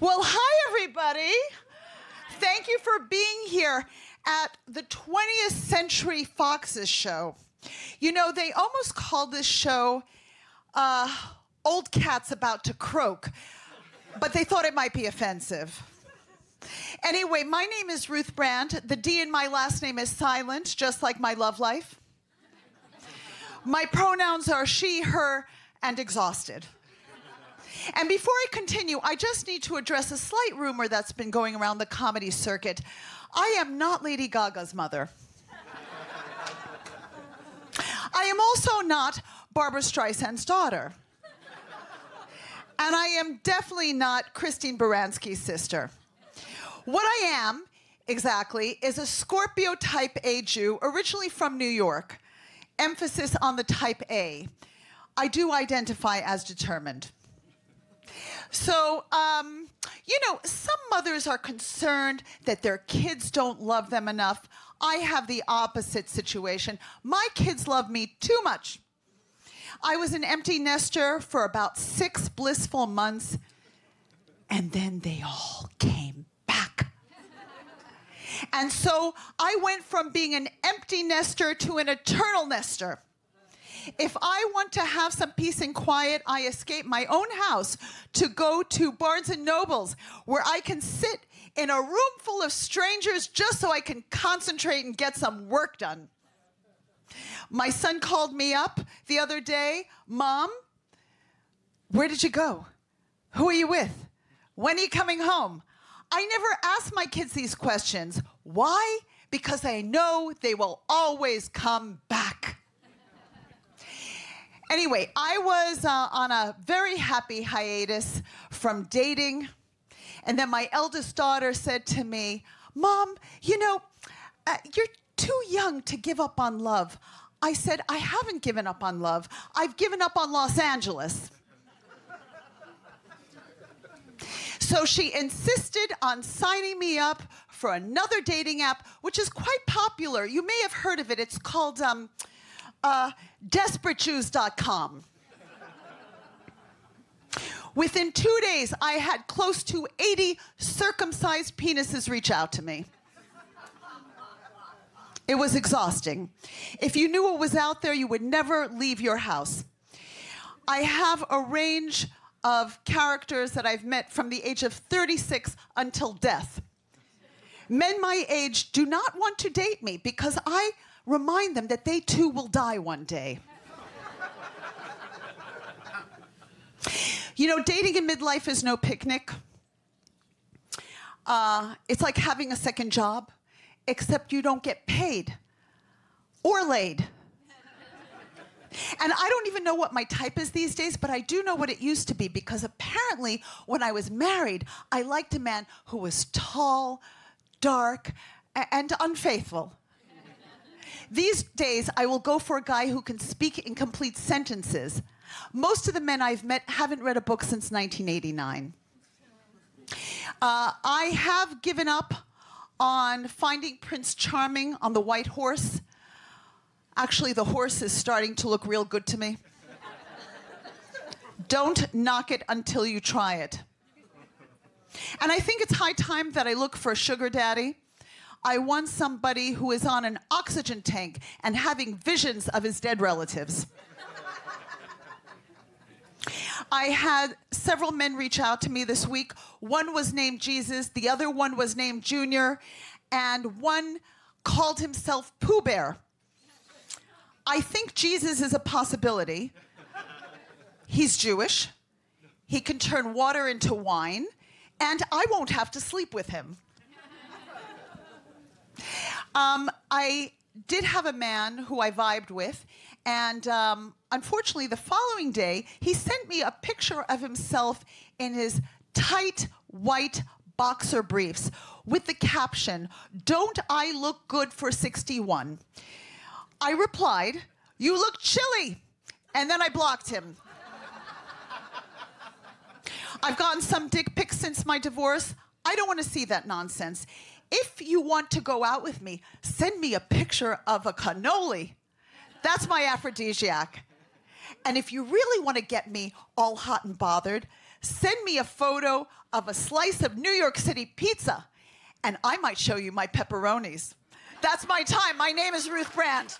Well, hi, everybody. Thank you for being here at the 20th Century Fox's show. You know, they almost called this show uh, Old Cats About to Croak, but they thought it might be offensive. Anyway, my name is Ruth Brandt. The D in my last name is silent, just like my love life. My pronouns are she, her, and exhausted. And before I continue, I just need to address a slight rumor that's been going around the comedy circuit. I am not Lady Gaga's mother. I am also not Barbara Streisand's daughter. And I am definitely not Christine Baranski's sister. What I am, exactly, is a Scorpio type A Jew, originally from New York. Emphasis on the type A. I do identify as determined. So, um, you know, some mothers are concerned that their kids don't love them enough. I have the opposite situation. My kids love me too much. I was an empty nester for about six blissful months, and then they all came back. And so I went from being an empty nester to an eternal nester. If I want to have some peace and quiet, I escape my own house to go to Barnes and Nobles where I can sit in a room full of strangers just so I can concentrate and get some work done. My son called me up the other day, Mom, where did you go? Who are you with? When are you coming home? I never ask my kids these questions. Why? Because I know they will always come back. Anyway, I was uh, on a very happy hiatus from dating. And then my eldest daughter said to me, Mom, you know, uh, you're too young to give up on love. I said, I haven't given up on love. I've given up on Los Angeles. so she insisted on signing me up for another dating app, which is quite popular. You may have heard of it. It's called um, uh, DesperateJews.com. Within two days, I had close to 80 circumcised penises reach out to me. It was exhausting. If you knew what was out there, you would never leave your house. I have a range of characters that I've met from the age of 36 until death. Men my age do not want to date me because I remind them that they too will die one day. you know, dating in midlife is no picnic. Uh, it's like having a second job, except you don't get paid or laid. And I don't even know what my type is these days, but I do know what it used to be because apparently when I was married, I liked a man who was tall, dark, and unfaithful. These days, I will go for a guy who can speak in complete sentences. Most of the men I've met haven't read a book since 1989. Uh, I have given up on finding Prince Charming on the white horse. Actually, the horse is starting to look real good to me. Don't knock it until you try it. And I think it's high time that I look for a sugar daddy. I want somebody who is on an oxygen tank and having visions of his dead relatives. I had several men reach out to me this week. One was named Jesus, the other one was named Junior, and one called himself Pooh Bear. I think Jesus is a possibility. He's Jewish. He can turn water into wine, and I won't have to sleep with him. Um, I did have a man who I vibed with, and um, unfortunately, the following day, he sent me a picture of himself in his tight white boxer briefs with the caption, Don't I look good for 61? I replied, You look chilly. And then I blocked him. I've gotten some dick pics since my divorce. I don't want to see that nonsense. If you want to go out with me, send me a picture of a cannoli. That's my aphrodisiac. And if you really want to get me all hot and bothered, send me a photo of a slice of New York City pizza, and I might show you my pepperonis. That's my time. My name is Ruth Brandt.